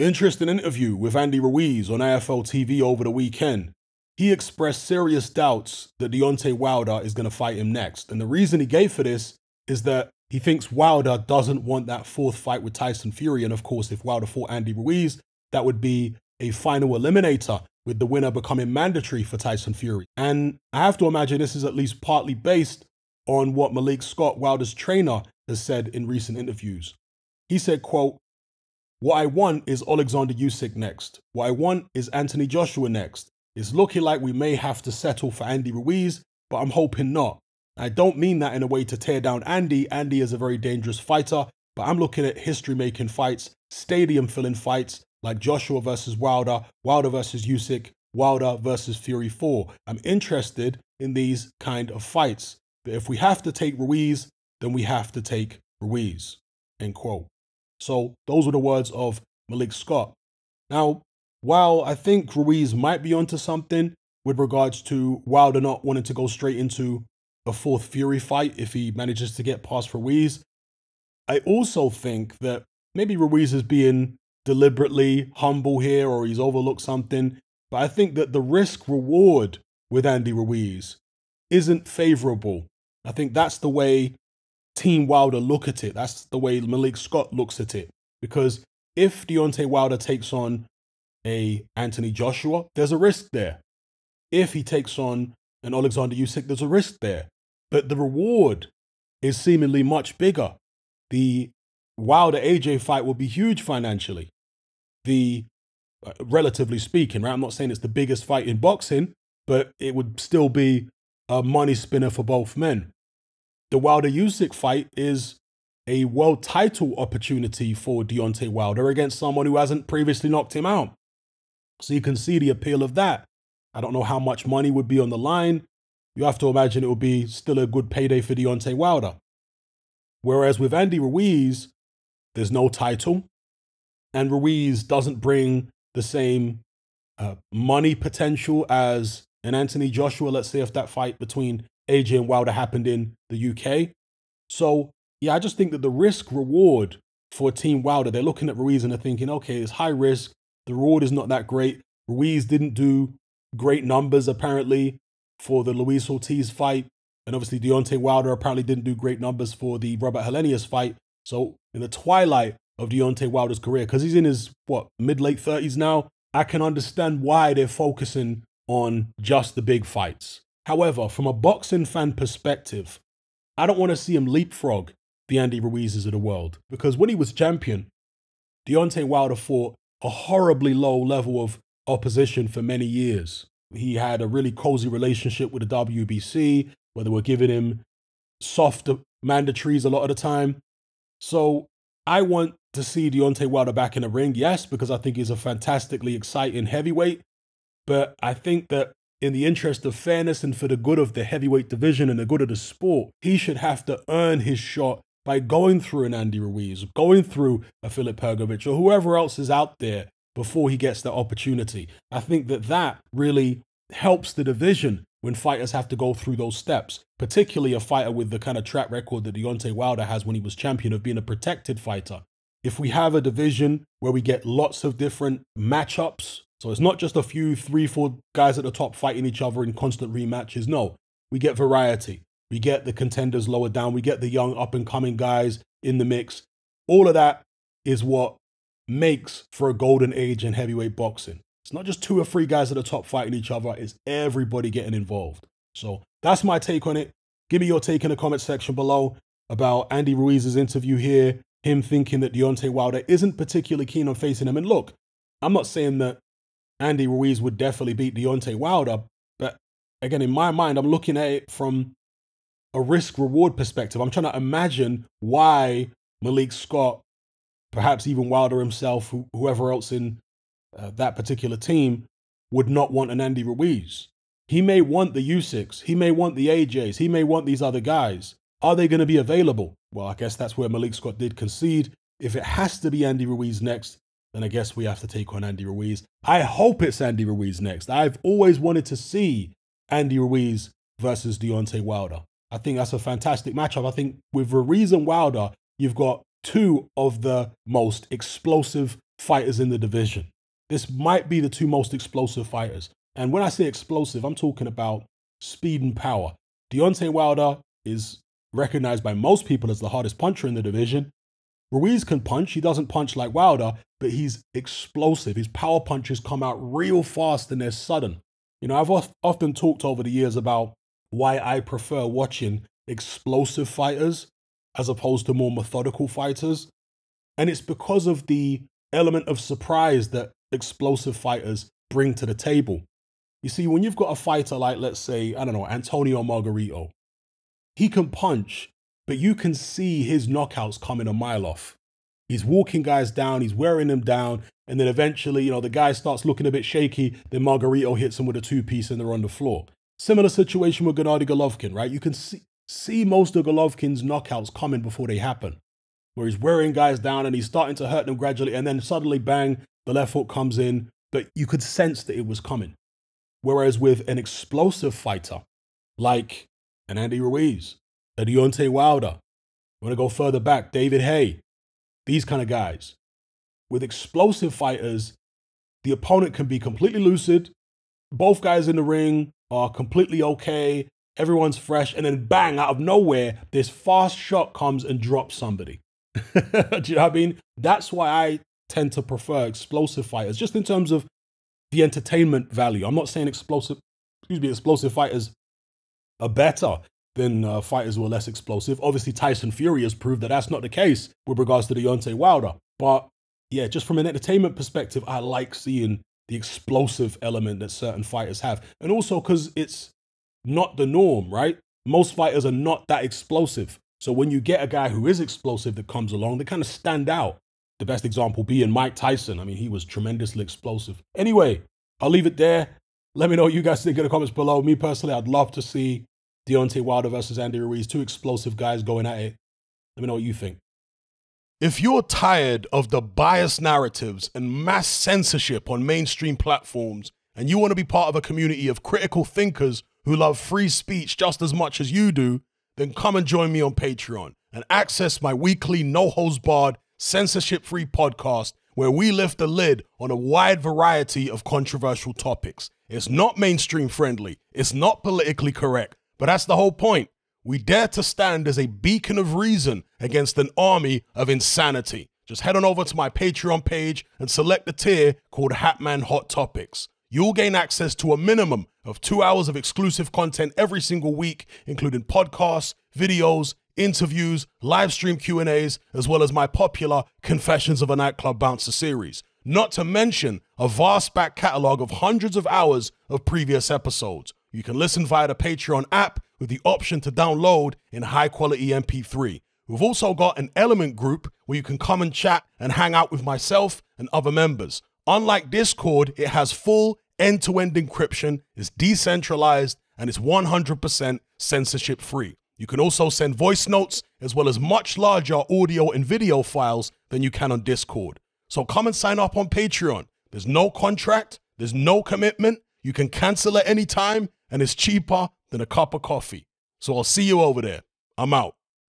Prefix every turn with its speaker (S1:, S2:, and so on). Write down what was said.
S1: Interesting interview with Andy Ruiz on IFL TV over the weekend. He expressed serious doubts that Deontay Wilder is going to fight him next. And the reason he gave for this is that he thinks Wilder doesn't want that fourth fight with Tyson Fury. And of course, if Wilder fought Andy Ruiz, that would be a final eliminator, with the winner becoming mandatory for Tyson Fury. And I have to imagine this is at least partly based on what Malik Scott, Wilder's trainer, has said in recent interviews. He said, quote, what I want is Alexander Usyk next. What I want is Anthony Joshua next. It's looking like we may have to settle for Andy Ruiz, but I'm hoping not. I don't mean that in a way to tear down Andy. Andy is a very dangerous fighter, but I'm looking at history making fights, stadium filling fights like Joshua versus Wilder, Wilder versus Usyk, Wilder versus Fury 4. I'm interested in these kind of fights. But if we have to take Ruiz, then we have to take Ruiz. End quote. So those were the words of Malik Scott. Now, while I think Ruiz might be onto something with regards to Wilder not wanting to go straight into a fourth Fury fight if he manages to get past Ruiz, I also think that maybe Ruiz is being deliberately humble here or he's overlooked something. But I think that the risk reward with Andy Ruiz isn't favorable. I think that's the way Team Wilder look at it. That's the way Malik Scott looks at it. Because if Deontay Wilder takes on a Anthony Joshua, there's a risk there. If he takes on an Alexander Usyk, there's a risk there. But the reward is seemingly much bigger. The Wilder AJ fight will be huge financially. The uh, relatively speaking, right? I'm not saying it's the biggest fight in boxing, but it would still be a money spinner for both men. The Wilder Usyk fight is a world title opportunity for Deontay Wilder against someone who hasn't previously knocked him out. So you can see the appeal of that. I don't know how much money would be on the line. You have to imagine it would be still a good payday for Deontay Wilder. Whereas with Andy Ruiz, there's no title, and Ruiz doesn't bring the same uh, money potential as an Anthony Joshua. Let's say if that fight between AJ and Wilder happened in the UK. So yeah, I just think that the risk reward for Team Wilder, they're looking at Ruiz and they're thinking, okay, it's high risk. The reward is not that great. Ruiz didn't do great numbers apparently for the Luis Ortiz fight. And obviously Deontay Wilder apparently didn't do great numbers for the Robert Helenius fight. So in the twilight of Deontay Wilder's career, because he's in his what mid late thirties now, I can understand why they're focusing on just the big fights. However, from a boxing fan perspective, I don't want to see him leapfrog the Andy Ruizes of the world because when he was champion, Deontay Wilder fought a horribly low level of opposition for many years. He had a really cozy relationship with the WBC, where they were giving him soft mandatories a lot of the time. So I want to see Deontay Wilder back in the ring, yes, because I think he's a fantastically exciting heavyweight. But I think that in the interest of fairness and for the good of the heavyweight division and the good of the sport, he should have to earn his shot by going through an Andy Ruiz, going through a Filip Hrgovic, or whoever else is out there before he gets that opportunity. I think that that really helps the division when fighters have to go through those steps, particularly a fighter with the kind of track record that Deontay Wilder has when he was champion of being a protected fighter. If we have a division where we get lots of different matchups, so it's not just a few, three, four guys at the top fighting each other in constant rematches. No, we get variety. We get the contenders lower down. We get the young up and coming guys in the mix. All of that is what makes for a golden age in heavyweight boxing. It's not just two or three guys at the top fighting each other, it's everybody getting involved. So that's my take on it. Give me your take in the comment section below about Andy Ruiz's interview here, him thinking that Deontay Wilder isn't particularly keen on facing him. And look, I'm not saying that Andy Ruiz would definitely beat Deontay Wilder, but again, in my mind, I'm looking at it from a risk reward perspective. I'm trying to imagine why Malik Scott, perhaps even Wilder himself, whoever else in uh, that particular team would not want an Andy Ruiz. He may want the Usyks, he may want the AJs, he may want these other guys. Are they going to be available? Well, I guess that's where Malik Scott did concede. If it has to be Andy Ruiz next, then I guess we have to take on Andy Ruiz. I hope it's Andy Ruiz next. I've always wanted to see Andy Ruiz versus Deontay Wilder. I think that's a fantastic matchup. I think with Ruiz and Wilder, you've got two of the most explosive fighters in the division. This might be the two most explosive fighters. And when I say explosive, I'm talking about speed and power. Deontay Wilder is recognized by most people as the hardest puncher in the division. Ruiz can punch. He doesn't punch like Wilder, but he's explosive. His power punches come out real fast and they're sudden. You know, I've often talked over the years about why I prefer watching explosive fighters as opposed to more methodical fighters. And it's because of the element of surprise that explosive fighters bring to the table. You see, when you've got a fighter like, let's say, I don't know, Antonio Margarito, he can punch, but you can see his knockouts coming a mile off. He's walking guys down, he's wearing them down, and then eventually, you know, the guy starts looking a bit shaky, then Margarito hits him with a two piece and they're on the floor. Similar situation with Gennady Golovkin, right? You can see, see most of Golovkin's knockouts coming before they happen, where he's wearing guys down and he's starting to hurt them gradually, and then suddenly, bang, the left hook comes in, but you could sense that it was coming. Whereas with an explosive fighter like an Andy Ruiz, Deontay Wilder, I want to go further back, David Haye, these kind of guys. With explosive fighters, the opponent can be completely lucid. Both guys in the ring are completely okay. Everyone's fresh. And then bang, out of nowhere, this fast shot comes and drops somebody. Do you know what I mean? That's why I tend to prefer explosive fighters, just in terms of the entertainment value. I'm not saying explosive, excuse me, explosive fighters are better than uh, fighters were less explosive. Obviously, Tyson Fury has proved that that's not the case with regards to Deontay Wilder. But yeah, just from an entertainment perspective, I like seeing the explosive element that certain fighters have. And also because it's not the norm, right? Most fighters are not that explosive. So when you get a guy who is explosive that comes along, they kind of stand out. The best example being Mike Tyson. I mean, he was tremendously explosive. Anyway, I'll leave it there. Let me know what you guys think in the comments below. Me personally, I'd love to see Deontay Wilder versus Andy Ruiz, two explosive guys going at it. Let me know what you think. If you're tired of the biased narratives and mass censorship on mainstream platforms, and you want to be part of a community of critical thinkers who love free speech just as much as you do, then come and join me on Patreon and access my weekly no holds barred censorship free podcast where we lift the lid on a wide variety of controversial topics. It's not mainstream friendly, it's not politically correct, but that's the whole point. We dare to stand as a beacon of reason against an army of insanity. Just head on over to my Patreon page and select the tier called Hatman Hot Topics. You'll gain access to a minimum of two hours of exclusive content every single week, including podcasts, videos, interviews, live stream Q&As, as well as my popular Confessions of a Nightclub Bouncer series. Not to mention a vast back catalog of hundreds of hours of previous episodes. You can listen via the Patreon app with the option to download in high quality MP3. We've also got an element group where you can come and chat and hang out with myself and other members. Unlike Discord, it has full end to end encryption, is decentralized, and is 100% censorship free. You can also send voice notes as well as much larger audio and video files than you can on Discord. So come and sign up on Patreon. There's no contract, there's no commitment. You can cancel at any time, and it's cheaper than a cup of coffee. So I'll see you over there. I'm out.